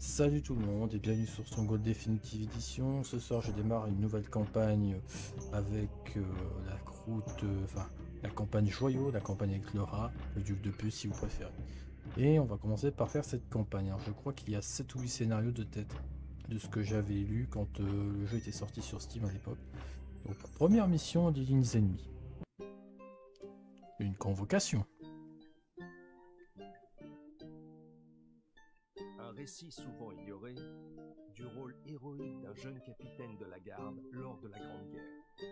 Salut tout le monde et bienvenue sur Stronghold Definitive Edition. Ce soir, je démarre une nouvelle campagne avec euh, la croûte, euh, enfin la campagne Joyau, la campagne avec le rat, le duc de puce si vous préférez. Et on va commencer par faire cette campagne. Alors, je crois qu'il y a 7 ou 8 scénarios de tête de ce que j'avais lu quand euh, le jeu était sorti sur Steam à l'époque. Donc, première mission des lignes ennemies. Une convocation. Récit souvent ignoré du rôle héroïque d'un jeune capitaine de la garde lors de la Grande Guerre.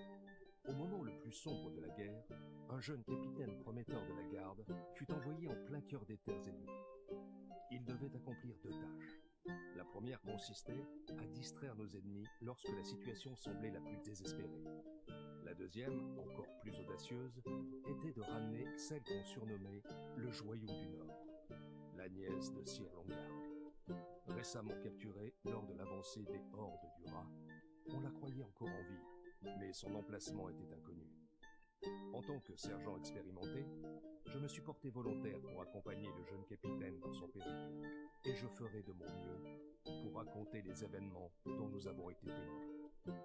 Au moment le plus sombre de la guerre, un jeune capitaine prometteur de la garde fut envoyé en plein cœur des terres ennemies. Il devait accomplir deux tâches. La première consistait à distraire nos ennemis lorsque la situation semblait la plus désespérée. La deuxième, encore plus audacieuse, était de ramener celle qu'on surnommait le joyau du Nord, la nièce de Sir Longard. Récemment capturée lors de l'avancée des hordes du rat, on la croyait encore en vie, mais son emplacement était inconnu. En tant que sergent expérimenté, je me suis porté volontaire pour accompagner le jeune capitaine dans son périple, et je ferai de mon mieux pour raconter les événements dont nous avons été témoins.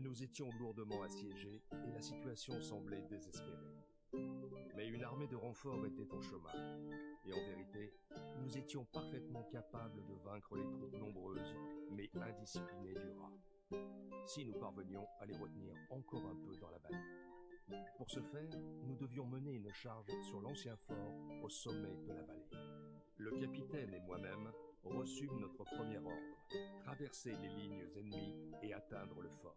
Nous étions lourdement assiégés et la situation semblait désespérée. Mais une armée de renforts était en chemin. Et en vérité, nous étions parfaitement capables de vaincre les troupes nombreuses, mais indisciplinées du rat. Si nous parvenions à les retenir encore un peu dans la vallée. Pour ce faire, nous devions mener une charge sur l'ancien fort au sommet de la vallée. Le capitaine et moi-même reçûmes notre premier ordre, traverser les lignes ennemies et atteindre le fort.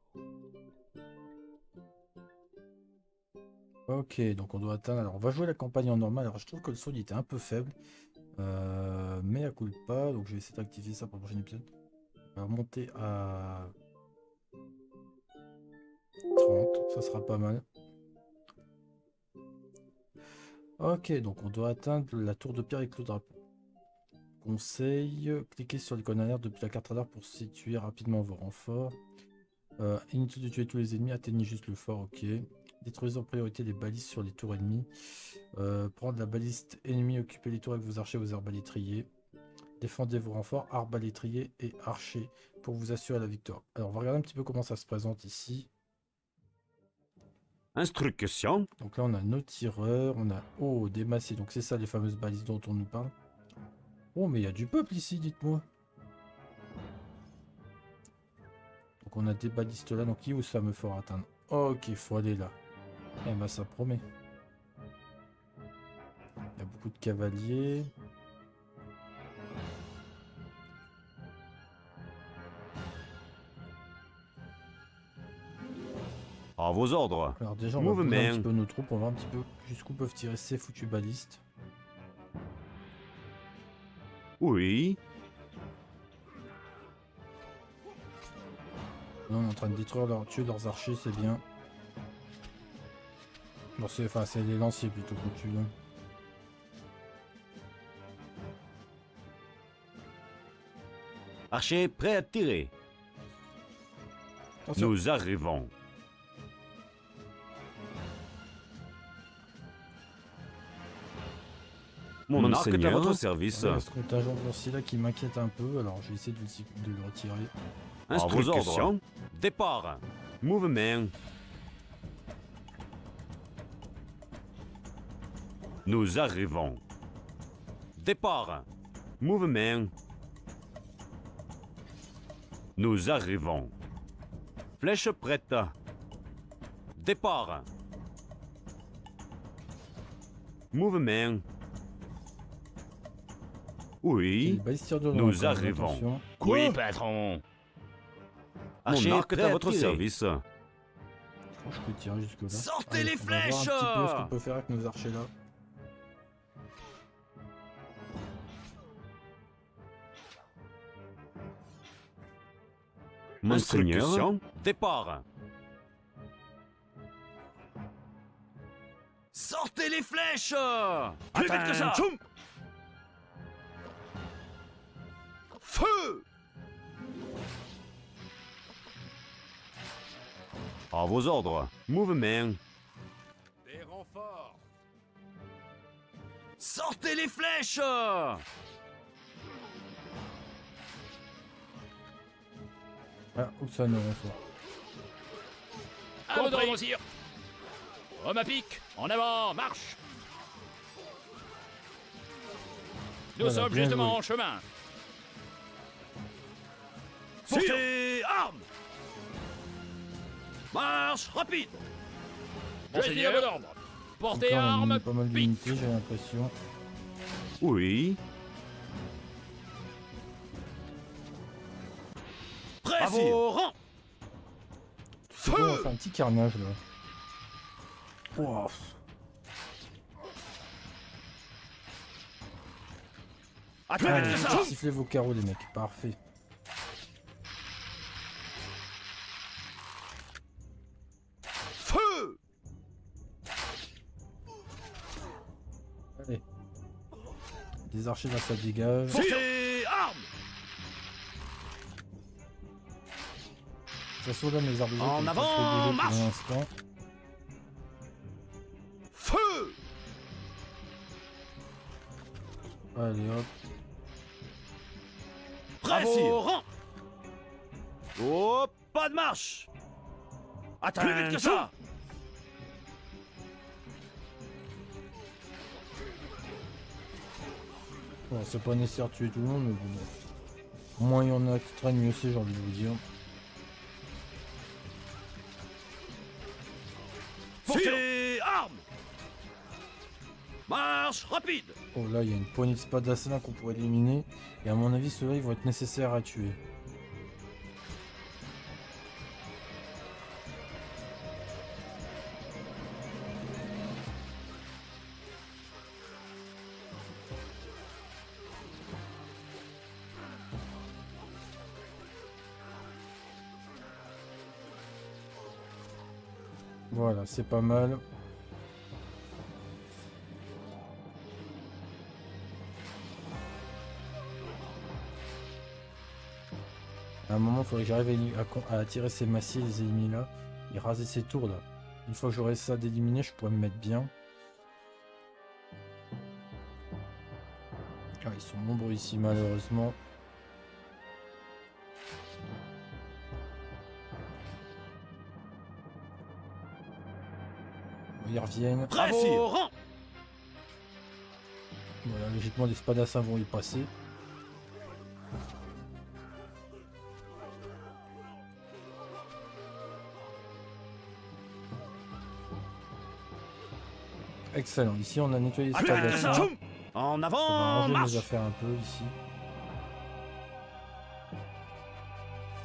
Ok, donc on doit atteindre. Alors on va jouer la campagne en normal. Alors je trouve que le son il était un peu faible. Euh, mais à coup pas. Donc je vais essayer d'activer ça pour le prochain épisode. On va monter à 30. Ça sera pas mal. Ok, donc on doit atteindre la tour de pierre avec le drapeau. Conseil, cliquez sur l'icône alerte depuis la carte radar pour situer rapidement vos renforts. Euh, inutile de tuer tous les ennemis, atteignez juste le fort, ok. Détruisez en priorité les balises sur les tours ennemies. Euh, prendre la baliste ennemie, occupez les tours avec vos archers et vos arbalétriers. Défendez vos renforts, arbalétriers et archers pour vous assurer la victoire. Alors on va regarder un petit peu comment ça se présente ici. Instruction. Donc là on a nos tireurs, on a... Oh, des massés, donc c'est ça les fameuses balises dont on nous parle. Oh, mais il y a du peuple ici, dites-moi. Donc on a des balistes là, donc qui où ça me fera atteindre? Ok, il faut aller là. Eh ben ça promet. Il y a beaucoup de cavaliers. À vos ordres. Alors déjà on va un petit peu nos troupes, on va un petit peu jusqu'où peuvent tirer ces foutus balistes. Oui. Là, on est en train de détruire leur, tuer leurs archers, c'est bien. Bon, c'est enfin, c'est les lanciers plutôt qu'on tue. hein. Archer prêt à tirer. Attention. Nous arrivons. Mon arc est à votre service. Il y a ce contingent lancier là qui m'inquiète un peu, alors je vais essayer de le, de le retirer. Ordres. Départ. Mouvement. Nous arrivons. Départ. Mouvement. Nous arrivons. Flèche prête. Départ. Mouvement. Oui. Nous arrivons. Quoi patron Mon arc est à votre service. Je crois que je peux tirer jusque là. Sortez les on va voir flèches un petit peu ce qu'on peut faire avec nos archers là. Monseigneur. Instruction. Départ. Sortez les flèches Plus vite que ça. Feu À vos ordres. Mouvement. Des renfort Sortez les flèches Ah, où ça nous renfort À votre ordre, sire Homme à pic, en avant, marche Nous Voilà, sommes justement joué. en chemin. Portez armes Marche rapide Je suis à votre ordre. Portez armes, pas mal pique d'unités, j'ai l'impression. Oui. Vos rangs C'est bon, on va faire un petit carnage là. Attendez Allez, ça sifflez vos carreaux les mecs, parfait. Feu Allez. Des archers là ça dégage. Ça là mes arbalètes. En avant, marche. Feu Allez hop. Prêt, sire rangs Oh, pas de marche Plus vite que ça Bon, c'est pas nécessaire de tuer tout le monde, mais bon. Moins il y en a qui traînent, mieux c'est, j'ai envie de vous dire. Portez armes Marche rapide Oh là, il y a une poignée de spadassin qu'on pourrait éliminer. Et à mon avis, ceux-là, ils vont être nécessaires à tuer. Voilà, c'est pas mal. À un moment, il faudrait que j'arrive à attirer ces massiers, les ennemis là, et raser ces tours là. Une fois que j'aurai ça d'éliminer, je pourrais me mettre bien. Ah, ils sont nombreux ici malheureusement. Ils reviennent. Rangs Voilà, logiquement les spadassins vont y passer. Excellent, ici on a nettoyé les Attendez spadassins. ça On En va avant, ranger marche nos affaires un peu ici.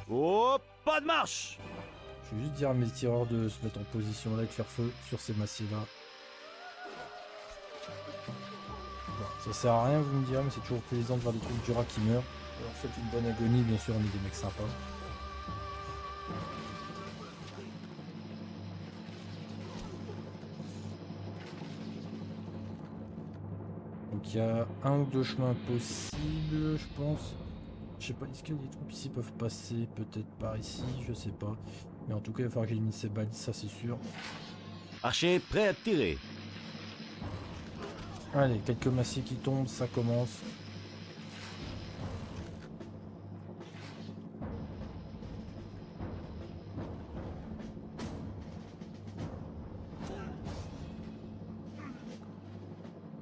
Oh, pas de marche Je vais juste dire à mes tireurs de se mettre en position là et de faire feu sur ces massiers là. Ça sert à rien vous me direz mais c'est toujours plaisant de voir des trucs du rat qui meurent. Alors faites une bonne agonie bien sûr on est des mecs sympas. Donc il y a un ou deux chemins possibles je pense. Je sais pas, est-ce que les troupes ici peuvent passer Peut-être par ici, je sais pas. Mais en tout cas, il va falloir que j'élimine ces balises, ça c'est sûr. Archer prêt à tirer. Allez, quelques massiers qui tombent, ça commence.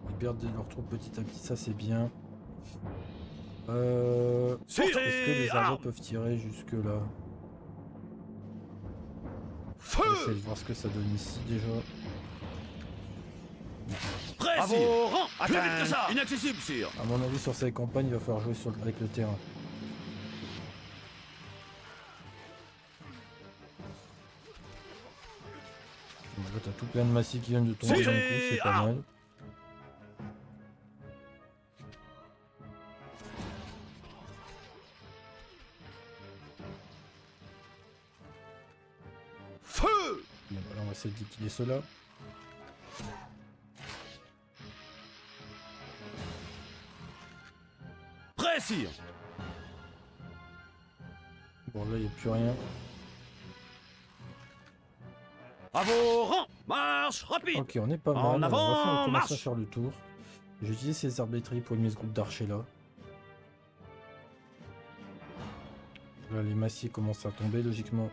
Ils perdent leurs troupes petit à petit, ça c'est bien. Euh... Est-ce que les armes armes peuvent tirer jusque là Feu Essaye de voir ce que ça donne ici déjà. Prêt, vos rangs Plus vite que ça Inaccessible, sire À mon avis, sur ces campagnes, il va falloir jouer sur le- avec le terrain. Là, t'as tout plein de massifs qui viennent de tomber C'est- d'un coup, c'est pas Ah mal. Essayer de liquider cela. Prêt, sire Bon, là, il n'y a plus rien. À vos rangs Marche rapide Ok, on est pas En mal. avant, on va faire, on commence à faire le tour. Je vais utiliser ces arbalétriers pour éliminer ce groupe d'archers là. Là, les massiers commencent à tomber logiquement.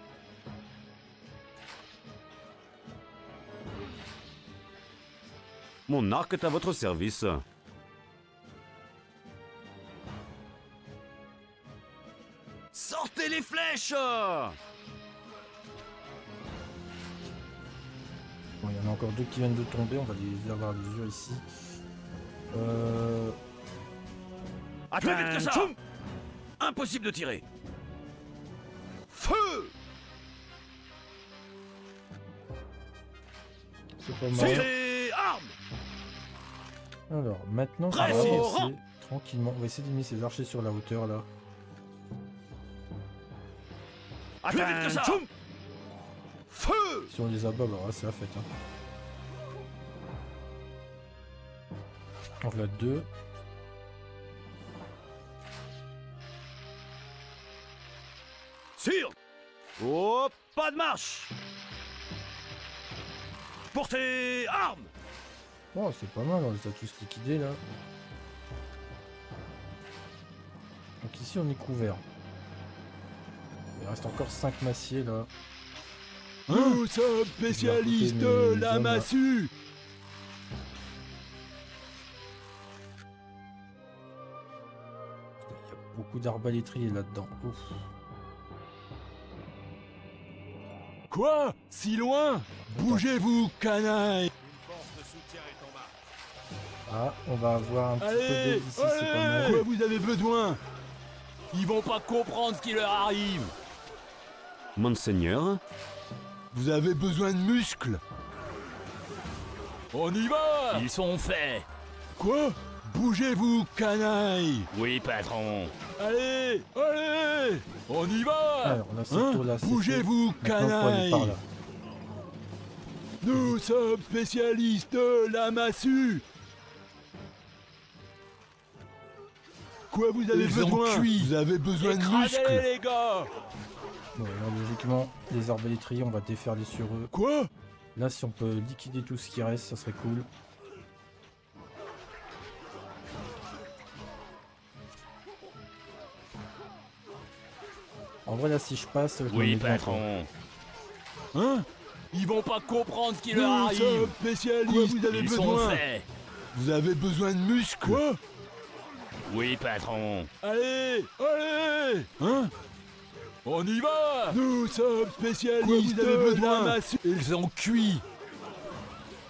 Mon arc est à votre service. Sortez les flèches Bon, il y en a encore deux qui viennent de tomber, on va les avoir à l'usure ici. Euh... Plus vite que ça Impossible de tirer Feu C'est pas mal. Alors, maintenant, on va avancer tranquillement. On va essayer d'éliminer ces archers sur la hauteur là. Plus vite que ça Feu Si on les abat, bah là, c'est la fête. Hein. En voilà deux. Sire Oh, pas de marche Portez armes Oh, c'est pas mal, on les a tous liquidés là. Donc ici, on est couvert. Il reste encore 5 massiers là. Nous sommes spécialistes de la hommes, là. massue. Il y a beaucoup d'arbalétriers là-dedans. Quoi? Si loin? Bougez-vous, canaille Ah, on va avoir un petit peu Allez d'aide ici, c'est pas mal. Quoi vous avez besoin? Ils vont pas comprendre ce qui leur arrive. Monseigneur? Vous avez besoin de muscles. On y va Ils sont faits. Quoi? Bougez-vous, canaille Oui, patron. Allez Allez On y va Alors, là, c'est Hein? tout là. Bougez-vous, canaille. Nous sommes spécialistes de la massue Quoi vous avez Ils ont besoin. Vous avez besoin de muscles les gars Bon, là, logiquement, les arbalétriers, on va déferler sur eux. Quoi? Là, si on peut liquider tout ce qui reste, ça serait cool. En vrai, là, si je passe, je Oui, patron. Hein? Ils vont pas comprendre ce qui leur arrive. spécialistes Quoi, vous avez Ils sont besoin faits. Vous avez besoin de muscles Quoi? Oui, patron. Allez Allez. Hein On y va. Nous sommes spécialistes Quoi, vous avez de besoin la massue Ils ont cuit.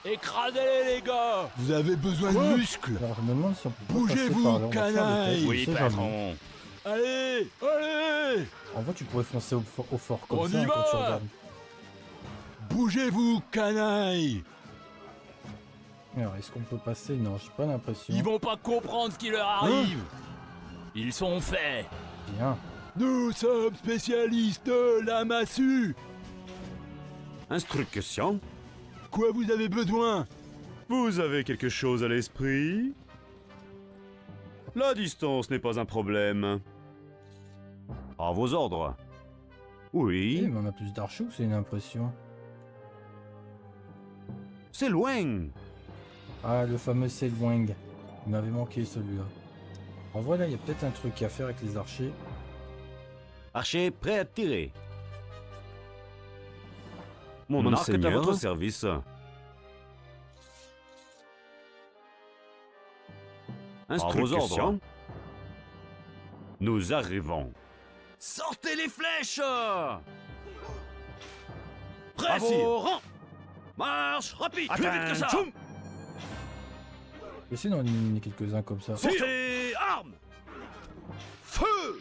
Écrasez-les, les gars. Vous avez besoin Quoi de muscles si Bougez-vous, canaille. Oui, patron. Allez Allez. En vrai, tu pourrais foncer au, fort- au fort comme On ça y hein, quand tu va. regardes. Bougez-vous, canaille Alors, est-ce qu'on peut passer Non, j'ai pas l'impression. Ils vont pas comprendre ce qui leur arrive. Ils sont faits. Bien. Nous sommes spécialistes de la massue Instruction Quoi vous avez besoin? Vous avez quelque chose à l'esprit? La distance n'est pas un problème. À vos ordres. Eh, Oui, mais on a plus d'archers ou c'est une impression c'est loin. Ah, le fameux Selwang. Il m'avait manqué celui-là. En vrai, là, il y a peut-être un truc à faire avec les archers. Archer prêt à tirer. Mon arc est à votre service. Instruction. Nous arrivons. Sortez les flèches Prêt, À sire vos rangs Marche rapide Plus vite que ça. Essayez d'en éliminer quelques-uns comme ça. Portez armes Feu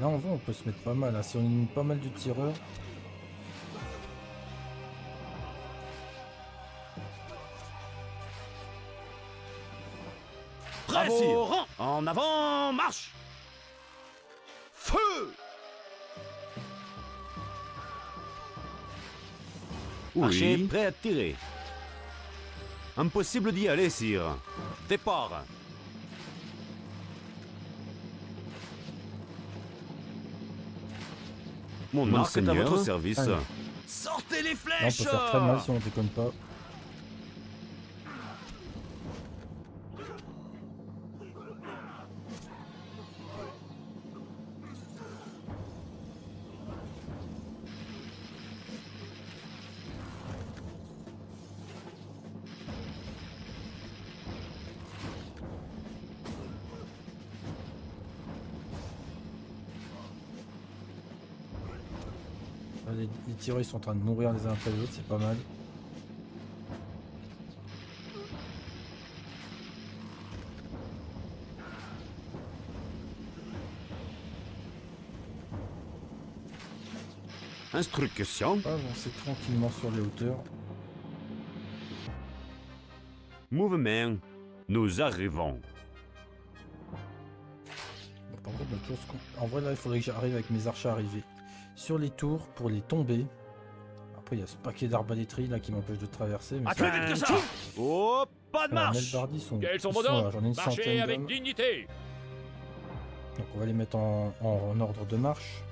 Là, en vrai, on peut se mettre pas mal. hein. Si on élimine pas mal de tireurs. Prêt, rangs. En avant, marche Feu Oui. Archer, prêt à tirer. Impossible d'y aller, sire. Départ. Mon Marc est à votre service. Allez. Sortez les flèches Non, on peut faire très mal si on déconne pas. Tireurs ils sont en train de mourir les uns après les autres, c'est pas mal. Instruction. On va avancer tranquillement sur les hauteurs. Mouvement. Nous arrivons. Bon, par contre, en vrai, là, il faudrait que j'arrive avec mes archers arrivés sur les tours pour les tomber. Après, il y a ce paquet d'arbaléterie là qui m'empêche de traverser. Mais ça- plus vite que ça Oh, pas de Alors, marche Melbardi sont, Quels sont ils vos sont là, ordres J'en ai une Marchez centaine avec dignité Donc, on va les mettre en, en- en ordre de marche.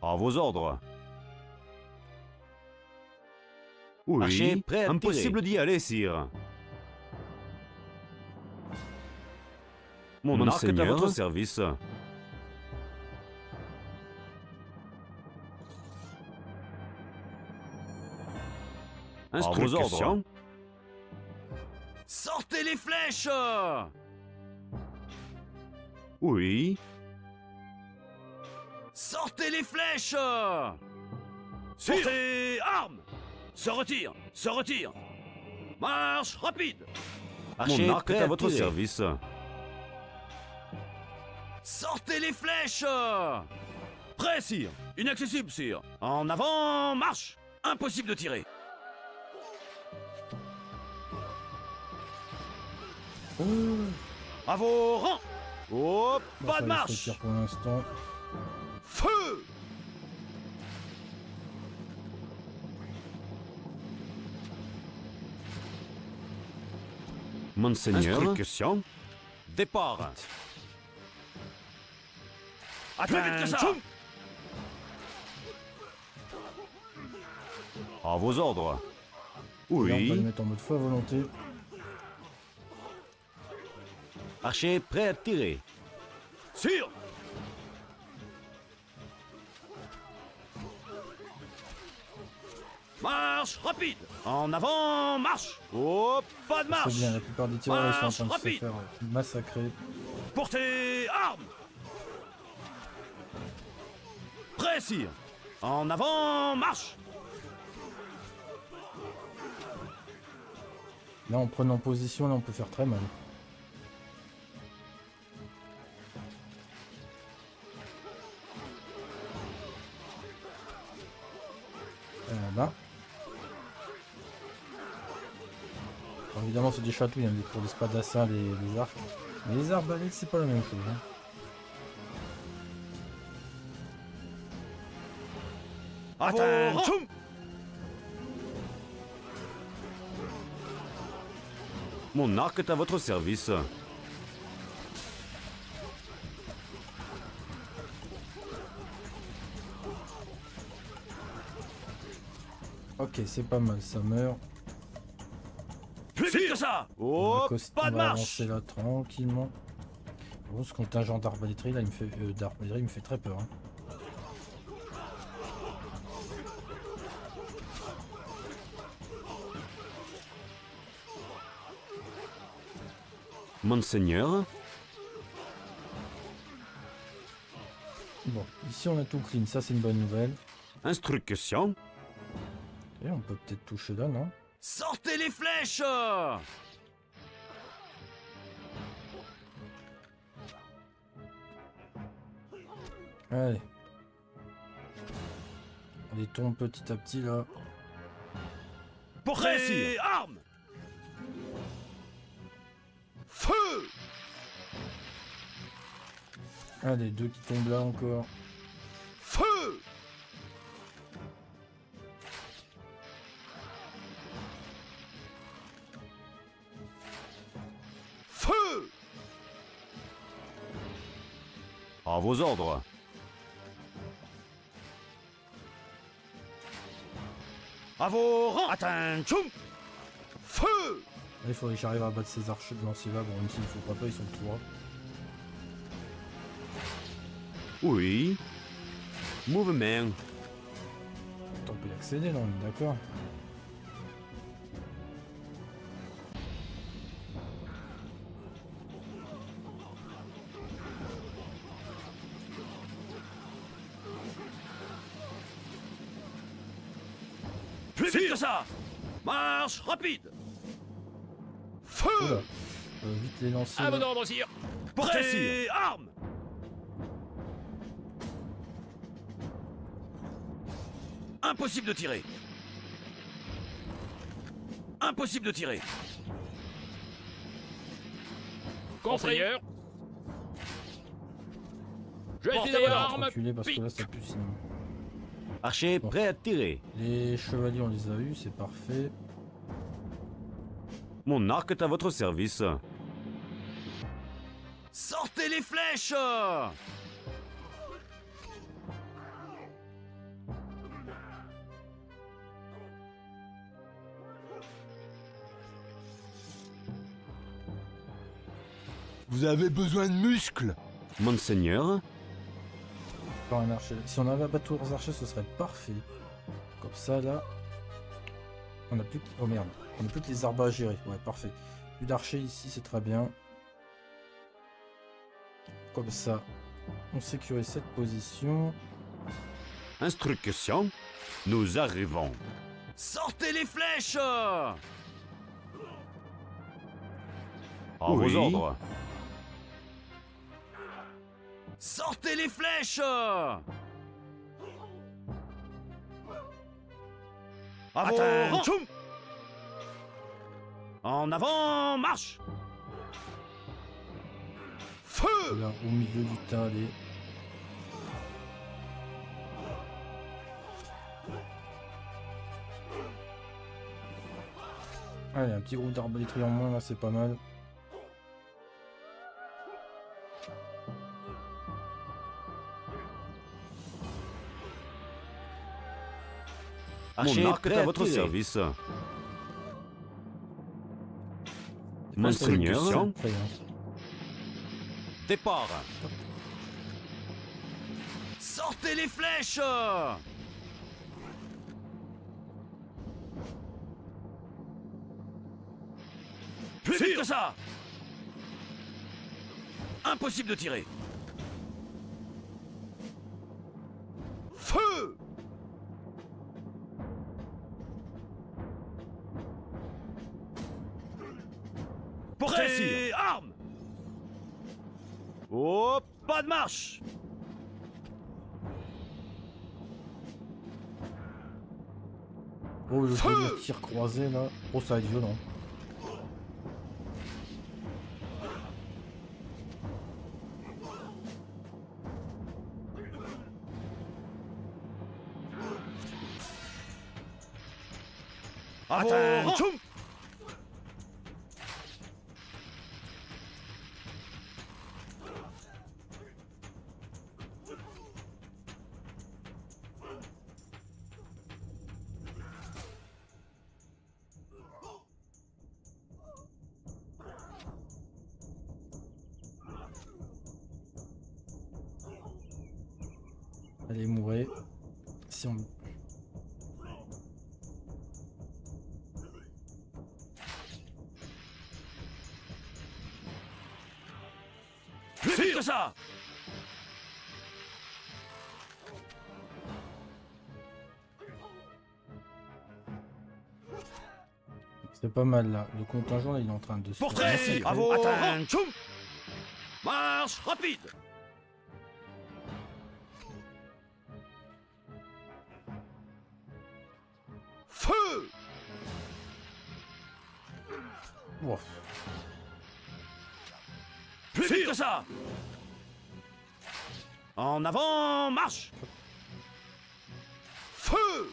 À vos ordres. Oui, Archer prêt à impossible d'y aller, sire. Mon arc est à votre service. À vos Instruction. ordres. Sortez les flèches! Oui. Sortez les flèches! Sire. Portez armes! Se retire Se retire! Marche rapide! Mon arc est à votre service. Sortez les flèches! Prêt, sire. Inaccessible, sire. En avant, marche! Impossible de tirer À vos rangs Oh, Bon, pas de marche pour l'instant. Feu Monseigneur. Instruction. Départ. À plus vite que ça Attention À vos ordres. Là, on va les Oui. mettre en mode feu à volonté. Archer prêt à tirer. Sire Marche rapide. En avant, marche. Oh, pas de C'est marche. bien, la plupart des tireurs ils sont en Marche train de se faire euh, massacrer. Portez armes. Prêt, sire En avant, marche. Là, en prenant position, là, on peut faire très mal. Évidemment, c'est des chatouilles pour les spadassins, les, arcs. Mais les arbalètes, c'est pas la même chose. hein. Rangs Mon arc est à votre service. Ok, c'est pas mal, ça meurt. Plus vite que ça Oh, pas on de va marche là tranquillement. Bon, ce contingent d'arbaléterie là, il me fait euh, il me fait très peur. hein. Monseigneur. Bon, ici on a tout clean, ça c'est une bonne nouvelle. Instruction. Et on peut peut-être toucher là, non Sortez les flèches Allez. On les tombe petit à petit là. Portez armes Feu Allez, deux qui tombent là encore. vos ordres. À vos rangs Attention Feu Il faudrait que j'arrive à battre ces archers de Lanceva. Bon, même s'il ne faut pas, ils sont trois. Oui. Mouvement. Attends, on peut l'accéder, non, d'accord. Marche rapide Feu. Euh, vite les lanciers. À vos ordres, sire. Portez Armes Impossible de tirer Impossible de tirer Monseigneur. Je suis On d'ailleurs va arme. reculer parce que là, ça pue sinon. Archer prêt à tirer. Les chevaliers, on les a eus, c'est parfait. Mon arc est à votre service. Sortez les flèches Vous avez besoin de muscles Monseigneur. Un archer. Si on avait abattu aux archers, ce serait parfait. Comme ça, là. On a plus que... Oh merde. On a plus que les arbres à gérer. Ouais, parfait. Plus d'archers ici, c'est très bien. Comme ça. On sécurise cette position. Instruction. Nous arrivons. Sortez les flèches À Oui. vos ordres. Sortez les flèches Attention En avant, marche Feu Là, au milieu du tas, allez. Allez, un petit groupe d'arbalétriers en moins, là, c'est pas mal. Mon arc est à votre service. Monseigneur. Départ. Sortez les flèches Plus vite que ça Impossible de tirer marche Oh, le Feu premier tir croisé, là. Oh, ça va être violent. Allez, mourir. Si on... Plus vite que ça C'est pas mal, là. Le contingent, il est en train de se... Vos rangs Attention Marche rapide Ouah. Plus vite que ça En avant, marche Feu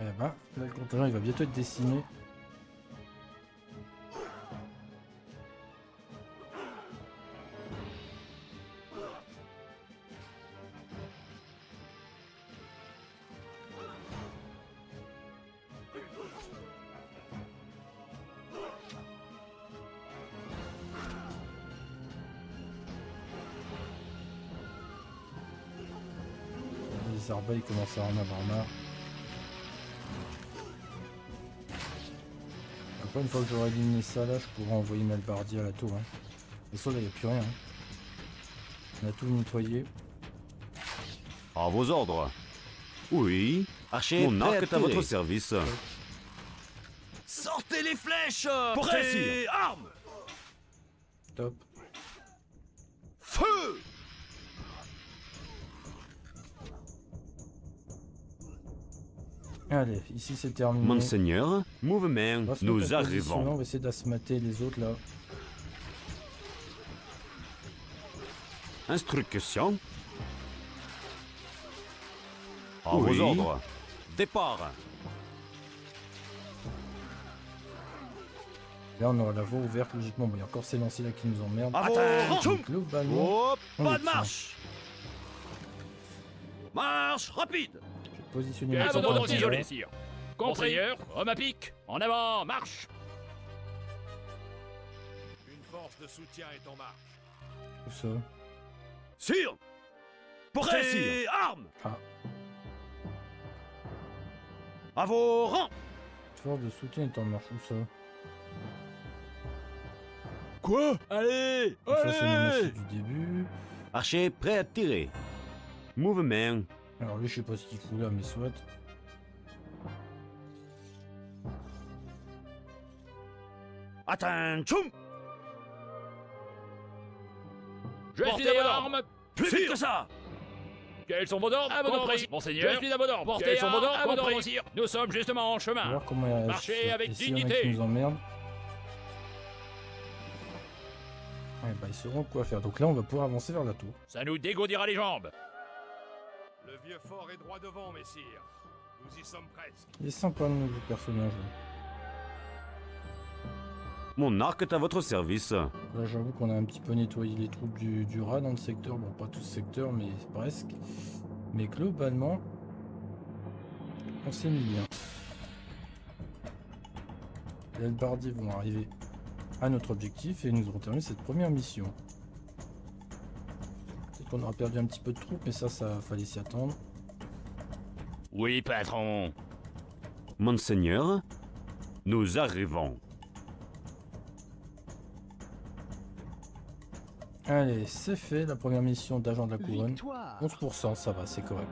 Eh ben, là, le contingent, il va bientôt être décimé. Commencent à en avoir marre. Après, une fois que j'aurai éliminé ça, là, je pourrai envoyer Melbardi à la tour. Hein. Et ça, là, il n'y a plus rien. hein. On a tout nettoyé. À vos ordres. Oui. Archer Mon arc à est à votre service. Sortez les flèches Prêt, Prêt sire. Armes Top. Feu Allez, ici c'est terminé. Monseigneur, mouvement, nous arrivons. On va essayer d'asmater les autres là. Instruction. À Oui. vos ordres. Départ. Là on aura la voie ouverte logiquement. Bon, il y a encore ces lancers là qui nous emmerdent. Donc, globalement, Hop on Pas de marche Marche rapide Positionner À isolé, sire. Monseigneur, homme à pic, en avant, marche Une force de soutien est en marche. Tout ça? Sire Prêt sire. Armes Ah. À vos rangs Force de soutien est en marche. Où ça? Quoi? Allez Donc Ça c'est le Allez massif du début. Archer prêt à tirer. Mouvement. Alors lui je sais pas ce qu'il fout là mais soit. Attention Je suis à vos armes Plus vite que ça Quels sont vos ordres À Compris. sire. Monseigneur, je suis à vos ordres Portez Quels sont vos ordres à ordres, sire. Nous sommes justement en chemin voir comment. Marchez avec dignité. nous emmerdent. Ouais, bah ils sauront quoi faire. Donc là on va pouvoir avancer vers la tour. Ça nous dégourdira les jambes Le vieux fort est droit devant, messire. Nous y sommes presque. Il est sympa le nouveau personnage. Mon arc est à votre service. Là j'avoue qu'on a un petit peu nettoyé les troupes du, du rat dans le secteur. Bon pas tout le secteur mais presque. Mais globalement, on s'est mis bien. Les Albardiers vont arriver à notre objectif et nous aurons terminé cette première mission. Qu'on aura perdu un petit peu de troupes mais ça, ça fallait s'y attendre. Oui, patron Monseigneur, nous arrivons. Allez, c'est fait, la première mission d'agent de la couronne. Victoire 11%, ça va, c'est correct.